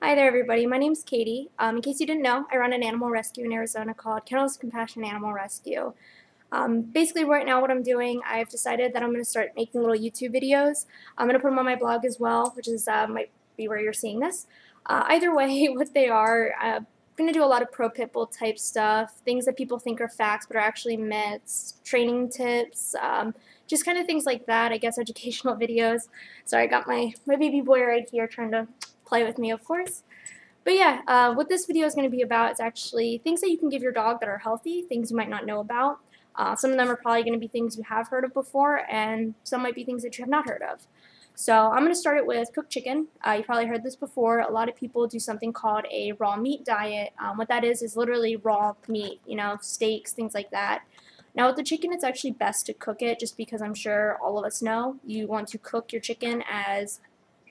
Hi there, everybody. My name's Katie. Um, in case you didn't know, I run an animal rescue in Arizona called Kennels Compassion Animal Rescue. Um, basically, right now, what I'm doing, I've decided that I'm going to start making little YouTube videos. I'm going to put them on my blog as well, which is uh, might be where you're seeing this. Uh, either way, what they are, I'm going to do a lot of pro pitbull type stuff, things that people think are facts but are actually myths, training tips, um, just kind of things like that. I guess educational videos. Sorry, I got my my baby boy right here trying to play with me, of course. But yeah, uh, what this video is going to be about is actually things that you can give your dog that are healthy, things you might not know about. Uh, some of them are probably going to be things you have heard of before, and some might be things that you have not heard of. So I'm going to start it with cooked chicken. Uh, you probably heard this before. A lot of people do something called a raw meat diet. Um, what that is is literally raw meat, you know, steaks, things like that. Now with the chicken, it's actually best to cook it just because I'm sure all of us know you want to cook your chicken as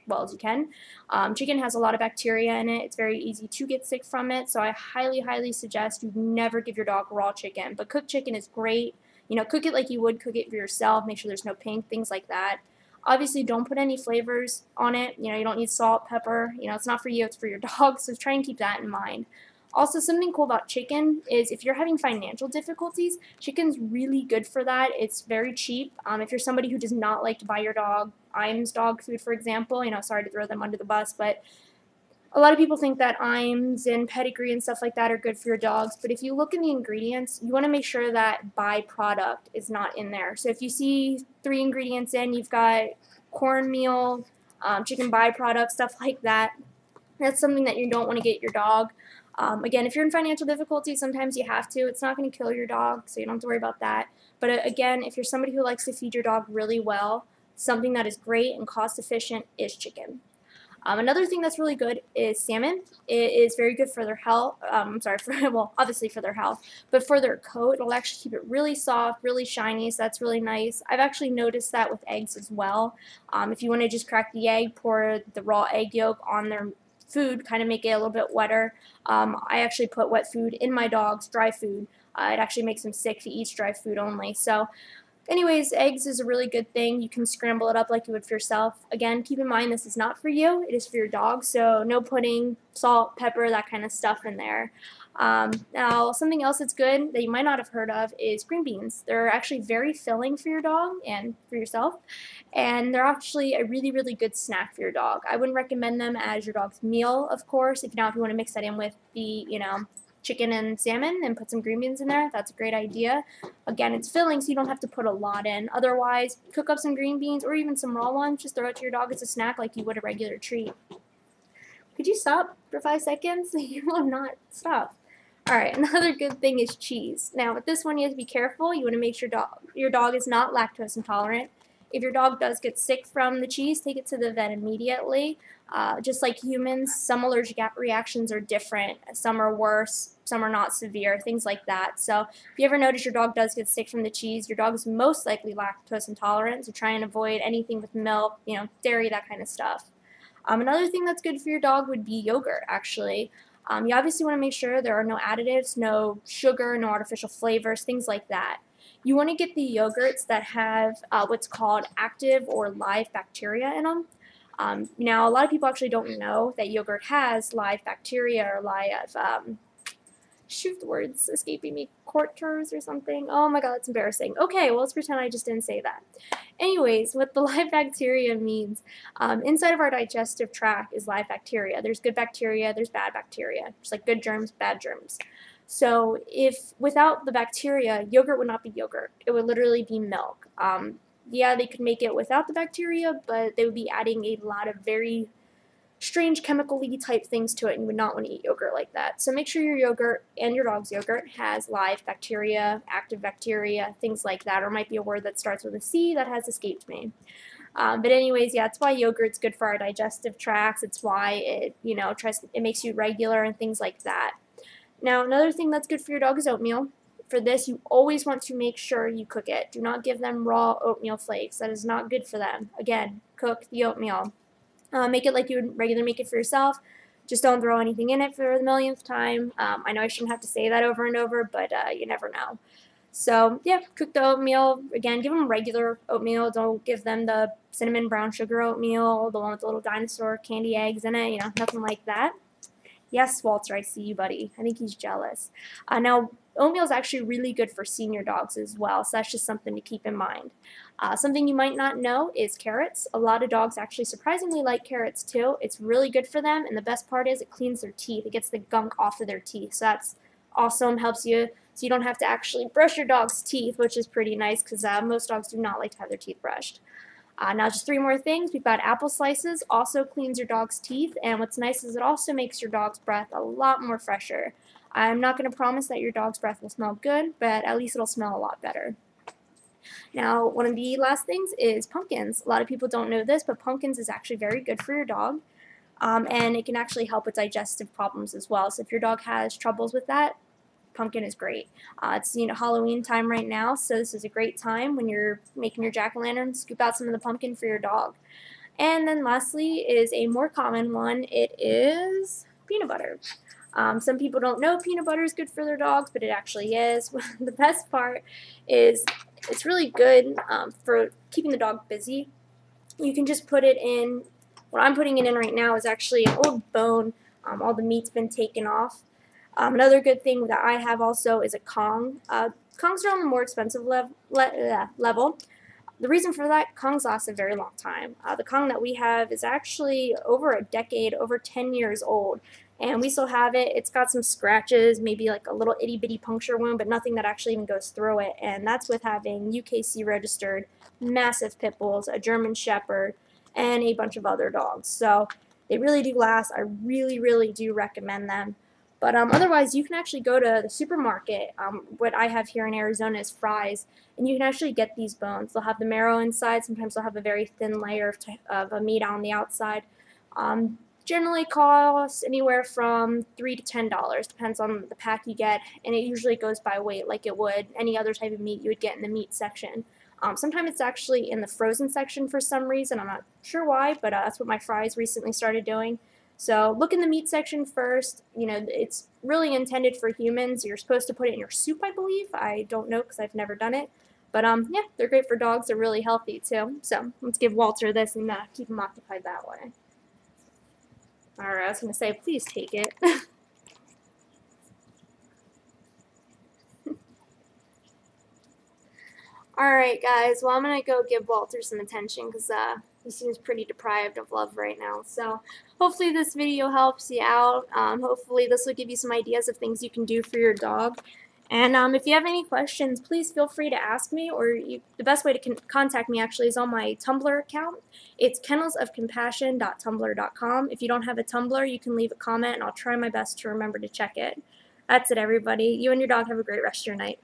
well as you can. Um, chicken has a lot of bacteria in it. It's very easy to get sick from it, so I highly, highly suggest you never give your dog raw chicken. But cooked chicken is great. You know, cook it like you would cook it for yourself. Make sure there's no pink, things like that. Obviously, don't put any flavors on it. You know, you don't need salt, pepper. You know, it's not for you, it's for your dog, so try and keep that in mind. Also, something cool about chicken is if you're having financial difficulties, chicken's really good for that. It's very cheap. Um, if you're somebody who does not like to buy your dog Iams dog food, for example, you know, sorry to throw them under the bus, but a lot of people think that Iams and pedigree and stuff like that are good for your dogs, but if you look in the ingredients, you want to make sure that byproduct is not in there. So if you see three ingredients in, you've got cornmeal, um, chicken byproduct, stuff like that. That's something that you don't want to get your dog. Um, again, if you're in financial difficulty, sometimes you have to. It's not going to kill your dog, so you don't have to worry about that. But uh, again, if you're somebody who likes to feed your dog really well, something that is great and cost efficient is chicken. Um, another thing that's really good is salmon. It is very good for their health. Um, I'm sorry, for well, obviously for their health, but for their coat, it'll actually keep it really soft, really shiny. So that's really nice. I've actually noticed that with eggs as well. Um, if you want to just crack the egg, pour the raw egg yolk on their food, kind of make it a little bit wetter. Um, I actually put wet food in my dog's dry food. Uh, it actually makes him sick he eats dry food only. So anyways, eggs is a really good thing. You can scramble it up like you would for yourself. Again, keep in mind this is not for you. It is for your dog. So no putting salt, pepper, that kind of stuff in there. Um, now, something else that's good that you might not have heard of is green beans. They're actually very filling for your dog and for yourself, and they're actually a really, really good snack for your dog. I wouldn't recommend them as your dog's meal, of course. If now, if you want to mix that in with the, you know, chicken and salmon and put some green beans in there, that's a great idea. Again, it's filling, so you don't have to put a lot in. Otherwise, cook up some green beans or even some raw ones. Just throw it to your dog as a snack like you would a regular treat. Could you stop for five seconds? you will not stop. Alright, another good thing is cheese. Now, with this one, you have to be careful. You want to make sure dog, your dog is not lactose intolerant. If your dog does get sick from the cheese, take it to the vet immediately. Uh, just like humans, some allergic reactions are different. Some are worse, some are not severe, things like that. So if you ever notice your dog does get sick from the cheese, your dog is most likely lactose intolerant, so try and avoid anything with milk, you know, dairy, that kind of stuff. Um, another thing that's good for your dog would be yogurt, actually. Um, you obviously want to make sure there are no additives, no sugar, no artificial flavors, things like that. You want to get the yogurts that have uh, what's called active or live bacteria in them. Um, now, a lot of people actually don't know that yogurt has live bacteria or live um, shoot, the words escaping me, quarters or something. Oh my god, that's embarrassing. Okay, well, let's pretend I just didn't say that. Anyways, what the live bacteria means, um, inside of our digestive tract is live bacteria. There's good bacteria, there's bad bacteria. Just like good germs, bad germs. So if without the bacteria, yogurt would not be yogurt. It would literally be milk. Um, yeah, they could make it without the bacteria, but they would be adding a lot of very strange chemically type things to it and you would not want to eat yogurt like that. So make sure your yogurt and your dog's yogurt has live bacteria, active bacteria, things like that, or might be a word that starts with a C that has escaped me. Um, but anyways, yeah, it's why yogurt's good for our digestive tracts. It's why it, you know, tries it makes you regular and things like that. Now, another thing that's good for your dog is oatmeal. For this, you always want to make sure you cook it. Do not give them raw oatmeal flakes. That is not good for them. Again, cook the oatmeal. Uh, make it like you would regularly make it for yourself. Just don't throw anything in it for the millionth time. Um, I know I shouldn't have to say that over and over, but uh, you never know. So yeah, cook the oatmeal. Again, give them regular oatmeal. Don't give them the cinnamon brown sugar oatmeal, the one with the little dinosaur candy eggs in it. You know, nothing like that. Yes, Walter, I see you, buddy. I think he's jealous. Uh, now, oatmeal is actually really good for senior dogs as well, so that's just something to keep in mind. Uh, something you might not know is carrots. A lot of dogs actually surprisingly like carrots too. It's really good for them, and the best part is it cleans their teeth. It gets the gunk off of their teeth, so that's awesome. Helps you so you don't have to actually brush your dog's teeth, which is pretty nice because uh, most dogs do not like to have their teeth brushed. Uh, now just three more things. We've got apple slices, also cleans your dog's teeth, and what's nice is it also makes your dog's breath a lot more fresher. I'm not going to promise that your dog's breath will smell good, but at least it'll smell a lot better. Now, one of the last things is pumpkins. A lot of people don't know this, but pumpkins is actually very good for your dog, um, and it can actually help with digestive problems as well. So if your dog has troubles with that, pumpkin is great. Uh, it's you know Halloween time right now, so this is a great time when you're making your jack-o'-lantern, scoop out some of the pumpkin for your dog. And then lastly is a more common one. It is peanut butter. Um, some people don't know peanut butter is good for their dogs, but it actually is. the best part is it's really good um, for keeping the dog busy. You can just put it in, what I'm putting it in right now is actually an old bone. Um, all the meat's been taken off. Um, another good thing that I have also is a Kong. Uh, Kongs are on the more expensive lev le level. The reason for that, Kongs last a very long time. Uh, the Kong that we have is actually over a decade, over 10 years old, and we still have it. It's got some scratches, maybe like a little itty bitty puncture wound, but nothing that actually even goes through it, and that's with having UKC registered massive pit bulls, a German Shepherd, and a bunch of other dogs. So they really do last. I really, really do recommend them. But um, otherwise, you can actually go to the supermarket. Um, what I have here in Arizona is Fry's, and you can actually get these bones. They'll have the marrow inside. Sometimes they'll have a very thin layer of, of a meat on the outside. Um, generally costs anywhere from three to ten dollars depends on the pack you get and it usually goes by weight like it would any other type of meat you would get in the meat section um, sometimes it's actually in the frozen section for some reason i'm not sure why but uh, that's what my Fry's recently started doing so look in the meat section first. You know, it's really intended for humans. You're supposed to put it in your soup, I believe. I don't know because I've never done it. But um, yeah, they're great for dogs. They're really healthy too. So let's give Walter this and uh, keep him occupied that way. All right, I was going to say, please take it. Alright guys, well I'm going to go give Walter some attention because uh, he seems pretty deprived of love right now. So hopefully this video helps you out. Um, hopefully this will give you some ideas of things you can do for your dog. And um, if you have any questions, please feel free to ask me, or you, the best way to contact me actually is on my Tumblr account. It's kennelsofcompassion.tumblr.com. If you don't have a Tumblr, you can leave a comment, and I'll try my best to remember to check it. That's it, everybody. You and your dog have a great rest of your night.